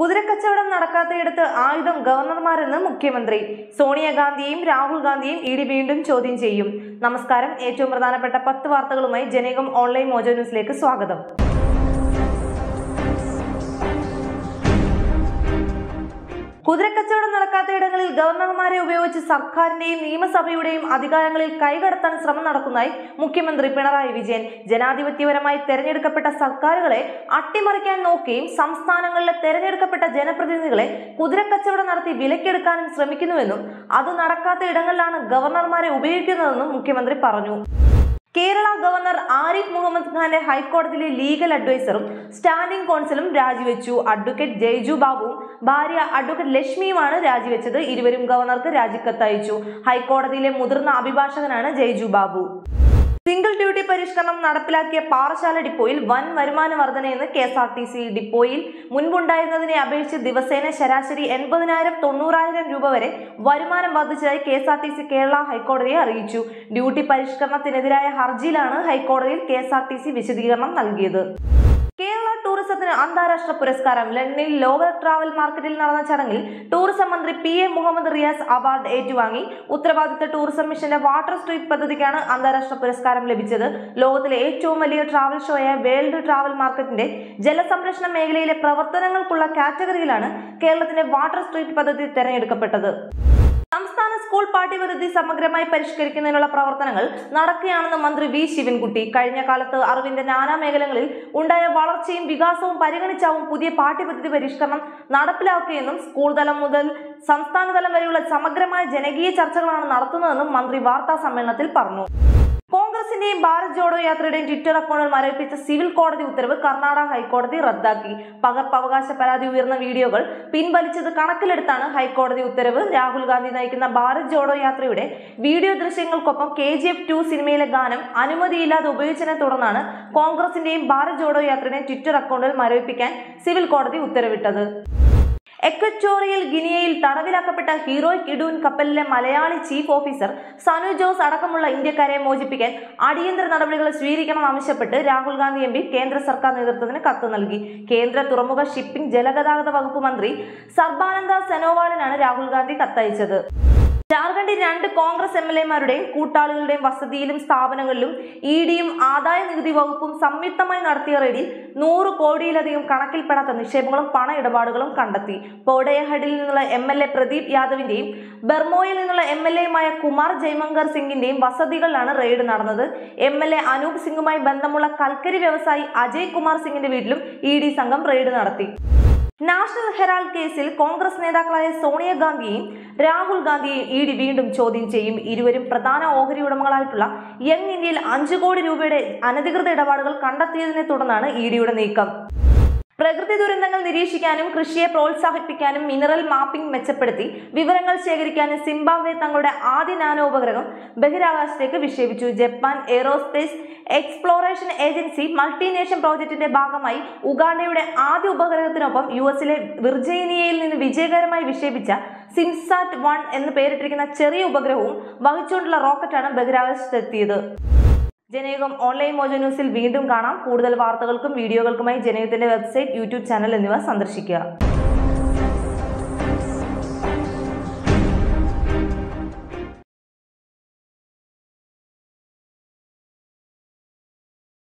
കുതിരക്കച്ചവടം നടക്കാത്തയിടത്ത് ആയുധം ഗവർണർമാരെന്ന് മുഖ്യമന്ത്രി. സോണിയാഗാന്ധിയെയും രാഹുൽ ഗാന്ധിയെയും ഇ വീണ്ടും ചോദ്യം ചെയ്യും. നമസ്കാരം. ഏറ്റവും പ്രധാനപ്പെട്ട പത്ത് വാർത്തകളുമായി ജനകം ഓൺലൈൻ മോജോ ന്യൂസിലേക്ക് സ്വാഗതം. നടക്കാത്തയിടങ്ങളിൽ ഗവർണർമാരെ ഉപയോഗിച്ച് സർക്കാരിന്റെയും നിയമസഭയുടെയും അധികാരങ്ങളിൽ കൈകടത്താൻ ശ്രമം നടക്കുന്നതായി മുഖ്യമന്ത്രി പിണറായി വിജയൻ ജനാധിപത്യപരമായി തെരഞ്ഞെടുക്കപ്പെട്ട സർക്കാരുകളെ അട്ടിമറിക്കാൻ നോക്കുകയും സംസ്ഥാനങ്ങളിലെ തെരഞ്ഞെടുക്കപ്പെട്ട ജനപ്രതിനിധികളെ കുതിരക്കച്ചവടം നടത്തി വിലക്കെടുക്കാനും ശ്രമിക്കുന്നുവെന്നും അത് നടക്കാത്ത ഇടങ്ങളിലാണ് ഗവർണർമാരെ ഉപയോഗിക്കുന്നതെന്നും മുഖ്യമന്ത്രി പറഞ്ഞു കേരള ഗവർണർ ആരിഫ് മുഹമ്മദ് ഖാന്റെ ഹൈക്കോടതിയിലെ ലീഗൽ അഡ്വൈസറും സ്റ്റാൻഡിംഗ് കോൺസലും രാജിവെച്ചു. അഡ്വക്കേറ്റ് ജയ്ജു ബാബുവും ഭാര്യ അഡ്വക്കേറ്റ് ലക്ഷ്മിയുമാണ് രാജിവെച്ചത്. ഇരുവരും ഗവർണർക്ക് രാജിക്കത്തയച്ചു. ഹൈക്കോടതിയിലെ മുതിർന്ന അഭിഭാഷകനാണ് ജയ്ജു ബാബു. സിംഗിൾ ഡ്യൂട്ടി പരിഷ്കരണം നടപ്പിലാക്കിയ പാറശാല ഡിപ്പോയിൽ വൻ വരുമാന വർധനയെന്ന് K S R T C ഡിപ്പോയിൽ മുൻപുണ്ടായിരുന്നതിനെ അപേക്ഷിച്ച് ദിവസേന ശരാശരി എൺപതിനായിരം തൊണ്ണൂറായിരം രൂപ വരെ വരുമാനം വർദ്ധിച്ചതായി K S R T C Kerala ഹൈക്കോടതിയെ അറിയിച്ചു. ഡ്യൂട്ടി പരിഷ്കരണത്തിനെതിരായ ഹർജിയിലാണ് ഹൈക്കോടതിയിൽ K S R T C വിശദീകരണം നൽകിയത്. ടൂറിസത്തിന് അന്താരാഷ്ട്ര പുരസ്കാരം ലണ്ടനിൽ ലോക ട്രാവൽ മാർക്കറ്റിൽ നടന്ന ചടങ്ങിൽ ടൂറിസം മന്ത്രി P A Muhammad Riyas award ഏറ്റുവാങ്ങി. ഉത്തരവാദിത്ത ടൂറിസം മിഷന്റെ വാട്ടർ സ്ട്രീറ്റ് പദ്ധതിക്കാണ് അന്താരാഷ്ട്ര പുരസ്കാരം ലഭിച്ചത്. ലോകത്തിലെ ഏറ്റവും വലിയ ട്രാവൽ ഷോയായ വേൾഡ് ട്രാവൽ മാർക്കറ്റിന്റെ ജലസംരക്ഷണ മേഖലയിലെ പ്രവർത്തനങ്ങൾക്കുള്ള കാറ്റഗറിയിലാണ് കേരളത്തിന്റെ വാട്ടർ സ്ട്രീറ്റ് പദ്ധതി തെരഞ്ഞെടുക്കപ്പെട്ടത്. പാഠ്യപദ്ധതി സമഗ്രമായി പരിഷ്കരിക്കുന്നതിനുള്ള പ്രവർത്തനങ്ങൾ നടക്കുകയാണെന്ന് മന്ത്രി വി ശിവൻകുട്ടി. കഴിഞ്ഞ കാലത്ത് അറിവിന്റെ നാനാ മേഖലകളിൽ ഉണ്ടായ വളർച്ചയും വികാസവും പരിഗണിച്ചാവും പുതിയ പാഠ്യപദ്ധതി പരിഷ്കരണം നടപ്പിലാക്കുകയെന്നും സ്കൂൾ തലം മുതൽ സംസ്ഥാന തലം വരെയുള്ള സമഗ്രമായ ജനകീയ ചർച്ചകളാണ് നടത്തുന്നതെന്നും മന്ത്രി വാർത്താ സമ്മേളനത്തിൽ പറഞ്ഞു. കോൺഗ്രസിന്റെയും ഭാരത് ജോഡോ യാത്രയുടെയും ട്വിറ്റർ അക്കൗണ്ടിൽ മരവിപ്പിച്ച സിവിൽ കോടതി ഉത്തരവ് കർണാടക ഹൈക്കോടതി റദ്ദാക്കി. പകർപ്പവകാശ പരാതി ഉയർന്ന വീഡിയോകൾ പിൻവലിച്ചത് കണക്കിലെടുത്താണ് ഹൈക്കോടതി ഉത്തരവ്. രാഹുൽ ഗാന്ധി നയിക്കുന്ന ഭാരത് ജോഡോ യാത്രയുടെ വീഡിയോ ദൃശ്യങ്ങൾക്കൊപ്പം കെ ജി എഫ് ടു സിനിമയിലെ ഗാനം അനുമതിയില്ലാതെ ഉപയോഗിച്ചതിനെ തുടർന്നാണ് കോൺഗ്രസിന്റെയും ഭാരത് ജോഡോ യാത്രയുടെയും ട്വിറ്റർ അക്കൗണ്ടിൽ മരവിപ്പിക്കാൻ സിവിൽ കോടതി ഉത്തരവിട്ടത്. എക്വറ്റോറിയൽ ഗിനിയയിൽ തടവിലാക്കപ്പെട്ട ഹീറോയ്ക്ക് ഇഡൂൻ കപ്പലിലെ മലയാളി ചീഫ് ഓഫീസർ സനു ജോസ് അടക്കമുള്ള ഇന്ത്യക്കാരെ മോചിപ്പിക്കാൻ അടിയന്തര നടപടികൾ സ്വീകരിക്കണമെന്നാവശ്യപ്പെട്ട് രാഹുൽ ഗാന്ധി എം കേന്ദ്ര സർക്കാർ നേതൃത്വത്തിന് കത്ത് നൽകി. കേന്ദ്ര തുറമുഖ ഷിപ്പിംഗ് ജലഗതാഗത വകുപ്പ് മന്ത്രി സർബാനന്ദ സനോവാളിനാണ് രാഹുൽ ഗാന്ധി കത്തയച്ചത്. ജാർഖണ്ഡിൽ രണ്ട് കോൺഗ്രസ് എം എൽ എമാരുടെയും കൂട്ടാളികളുടെയും വസതിയിലും സ്ഥാപനങ്ങളിലും ഇ ഡിയും ആദായ നികുതി വകുപ്പും സംയുക്തമായി നടത്തിയ റെയ്ഡിൽ നൂറ് കോടിയിലധികം കണക്കിൽപ്പെടാത്ത നിക്ഷേപങ്ങളും പണ ഇടപാടുകളും കണ്ടെത്തി. പോഡയഹഡിൽ നിന്നുള്ള എം എൽ എ പ്രദീപ് യാദവിന്റെയും ബെർമോയിൽ നിന്നുള്ള എം എൽ എയുമായ കുമാർ ജയ്മങ്കർ സിംഗിന്റെയും വസതികളിലാണ് റെയ്ഡ് നടന്നത്. എം എൽ എ അനൂപ് സിംഗുമായി ബന്ധമുള്ള കൽക്കരി വ്യവസായി അജയ് കുമാർ സിംഗിന്റെ വീട്ടിലും ഇ ഡി സംഘം റെയ്ഡ് നടത്തി. നാഷണൽ ഹെറാൾഡ് കേസിൽ കോൺഗ്രസ് നേതാക്കളായ സോണിയാഗാന്ധിയെയും രാഹുൽ ഗാന്ധിയെയും ഇ ഡി വീണ്ടും ചോദ്യം ചെയ്യും. ഇരുവരും പ്രധാന ഓഹരി ഉടമകളായിട്ടുള്ള യങ് ഇന്ത്യയിൽ അഞ്ചു കോടി രൂപയുടെ അനധികൃത ഇടപാടുകൾ കണ്ടെത്തിയതിനെ തുടർന്നാണ് ഇ ഡിയുടെ നീക്കം. പ്രകൃതി ദുരന്തങ്ങൾ നിരീക്ഷിക്കാനും കൃഷിയെ പ്രോത്സാഹിപ്പിക്കാനും മിനറൽ മാപ്പിംഗ് മെച്ചപ്പെടുത്തി വിവരങ്ങൾ ശേഖരിക്കാനും സിംബാബ്വെ തങ്ങളുടെ ആദ്യ നാനോ ഉപഗ്രഹം ബഹിരാകാശത്തേക്ക് വിക്ഷേപിച്ചു. Japan aerospace exploration agency multination പ്രോജക്റ്റിന്റെ ഭാഗമായി ഉഗാണ്ടയുടെ ആദ്യ ഉപഗ്രഹത്തിനൊപ്പം യു എസിലെ വിർജീനിയയിൽ നിന്ന് വിജയകരമായി വിക്ഷേപിച്ച സിംസാറ്റ് വൺ എന്ന് പേരിട്ടിരിക്കുന്ന ചെറിയ ഉപഗ്രഹവും വഹിച്ചുകൊണ്ടുള്ള റോക്കറ്റാണ് ബഹിരാകാശത്തെത്തിയത്. ജനയുഗം ഓൺലൈൻ മോജോ ന്യൂസിൽ വീണ്ടും കാണാം. കൂടുതൽ വാർത്തകൾക്കും വീഡിയോകൾക്കുമായി ജനയുഗത്തിന്റെ വെബ്സൈറ്റ് യൂട്യൂബ് ചാനൽ എന്നിവ സന്ദർശിക്കുക.